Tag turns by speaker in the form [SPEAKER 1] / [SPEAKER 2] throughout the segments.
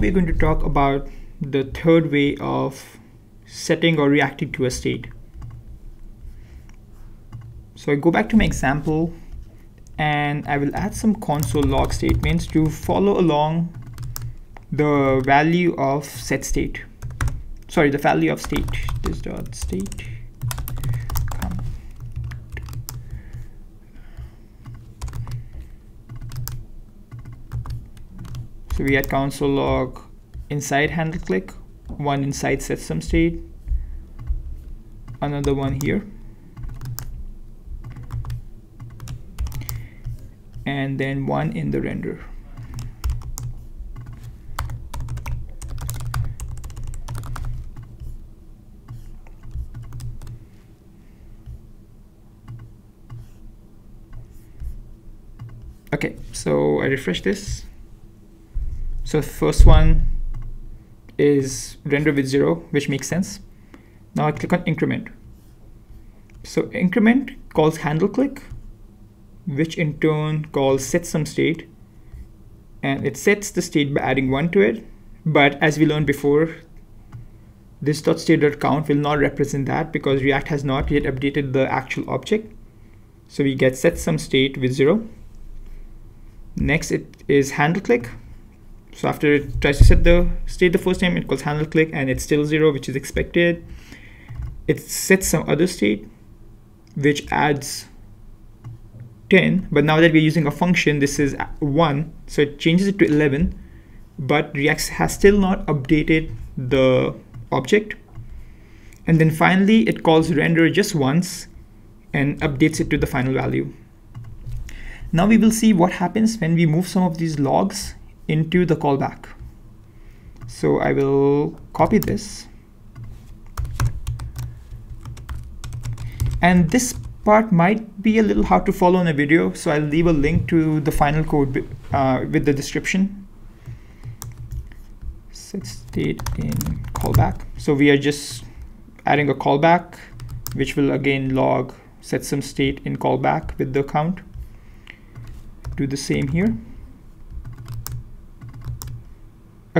[SPEAKER 1] we're going to talk about the third way of setting or reacting to a state. So I go back to my example and I will add some console log statements to follow along the value of set state. Sorry, the value of state. This dot state. So we had console log inside handle click, one inside set some state, another one here. And then one in the render. Okay, so I refresh this. So first one is render with zero, which makes sense. Now I click on increment. So increment calls handle click, which in turn calls set some state. And it sets the state by adding one to it. But as we learned before, this .state.count will not represent that because React has not yet updated the actual object. So we get set some state with zero. Next it is handle click. So after it tries to set the state the first time, it calls handle click and it's still zero, which is expected. It sets some other state, which adds 10. But now that we're using a function, this is one. So it changes it to 11, but React has still not updated the object. And then finally, it calls render just once and updates it to the final value. Now we will see what happens when we move some of these logs into the callback. So I will copy this. And this part might be a little hard to follow in a video, so I'll leave a link to the final code uh, with the description. Set state in callback. So we are just adding a callback, which will again log set some state in callback with the count do the same here.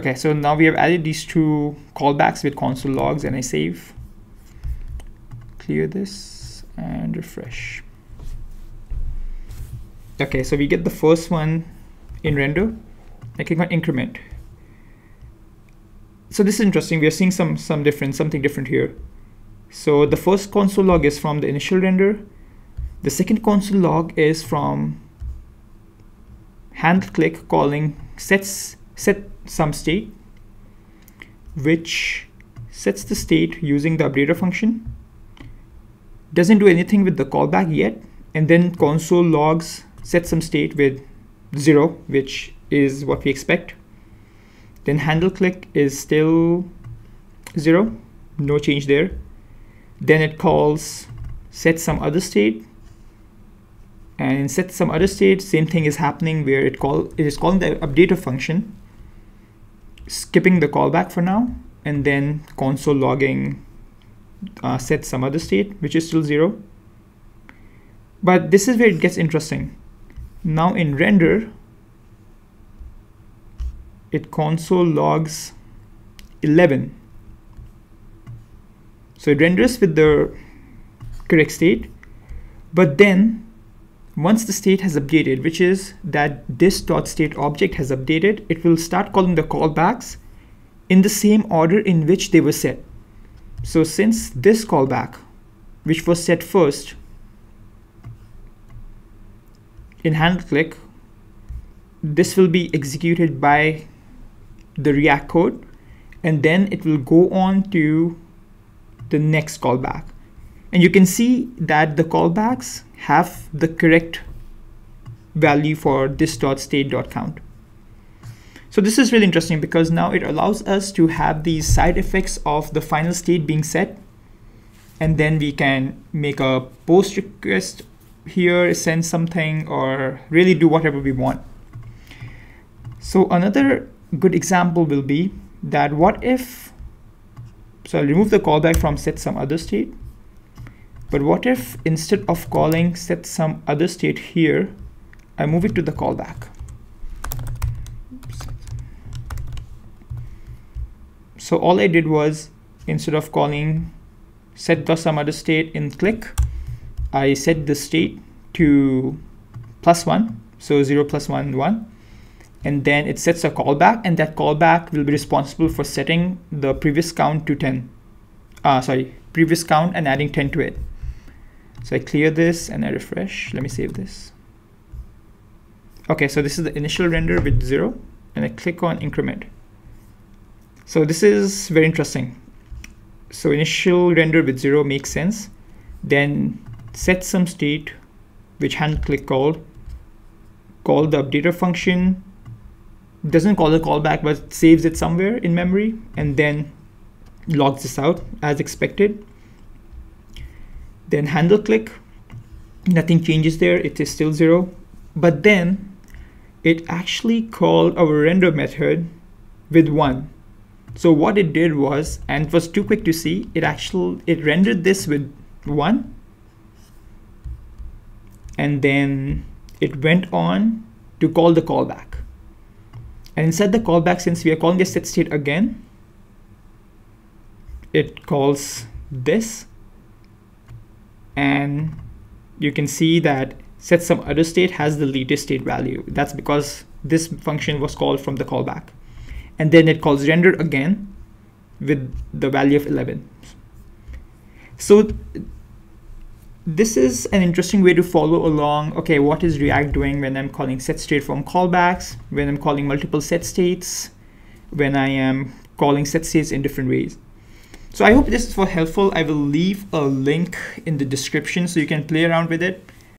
[SPEAKER 1] Okay, so now we have added these two callbacks with console logs and I save. Clear this and refresh. Okay, so we get the first one in render. I click on increment. So this is interesting. We are seeing some some difference, something different here. So the first console log is from the initial render. The second console log is from handle click calling sets set some state which sets the state using the updater function doesn't do anything with the callback yet and then console logs set some state with zero which is what we expect. Then handle click is still zero no change there. Then it calls set some other state and set some other state same thing is happening where it call it is calling the updater function skipping the callback for now and then console logging uh, set some other state which is still zero. But this is where it gets interesting. Now in render it console logs 11 so it renders with the correct state but then once the state has updated, which is that this dot state object has updated, it will start calling the callbacks in the same order in which they were set. So since this callback, which was set first in handle click, this will be executed by the React code, and then it will go on to the next callback. And you can see that the callbacks have the correct value for this dot state dot count. So this is really interesting because now it allows us to have these side effects of the final state being set. And then we can make a post request here, send something, or really do whatever we want. So another good example will be that what if, so I'll remove the callback from set some other state. But what if instead of calling set some other state here, I move it to the callback. So all I did was instead of calling set the some other state in click, I set the state to plus one. So zero plus one, one. And then it sets a callback and that callback will be responsible for setting the previous count to 10. Uh, sorry, previous count and adding 10 to it. So I clear this and I refresh. Let me save this. Okay, so this is the initial render with zero and I click on increment. So this is very interesting. So initial render with zero makes sense. Then set some state, which hand click called, call the updater function, doesn't call the callback, but saves it somewhere in memory, and then logs this out as expected. Then handle click, nothing changes there, it is still zero. But then it actually called our render method with one. So what it did was, and it was too quick to see, it actually, it rendered this with one. And then it went on to call the callback. And inside the callback, since we are calling the set state again, it calls this. And you can see that set some other state has the latest state value. That's because this function was called from the callback and then it calls render again with the value of 11. So this is an interesting way to follow along. Okay, what is React doing when I'm calling set state from callbacks, when I'm calling multiple set states, when I am calling set states in different ways. So I hope this is for helpful. I will leave a link in the description so you can play around with it.